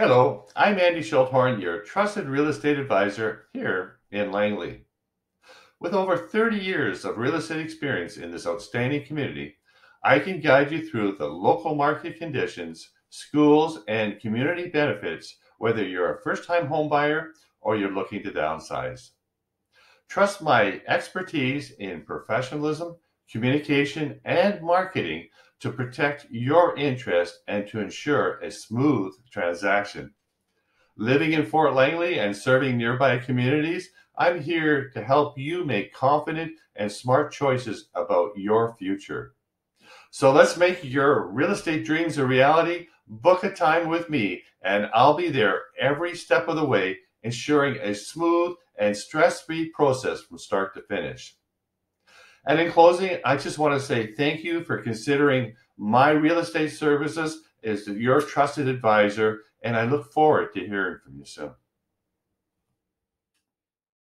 Hello, I'm Andy Schildhorn, your trusted real estate advisor here in Langley. With over 30 years of real estate experience in this outstanding community, I can guide you through the local market conditions, schools, and community benefits, whether you're a first time homebuyer or you're looking to downsize. Trust my expertise in professionalism, communication, and marketing to protect your interest and to ensure a smooth transaction. Living in Fort Langley and serving nearby communities, I'm here to help you make confident and smart choices about your future. So let's make your real estate dreams a reality. Book a time with me, and I'll be there every step of the way, ensuring a smooth and stress free process from start to finish. And in closing, I just want to say thank you for considering my real estate services as your trusted advisor, and I look forward to hearing from you soon.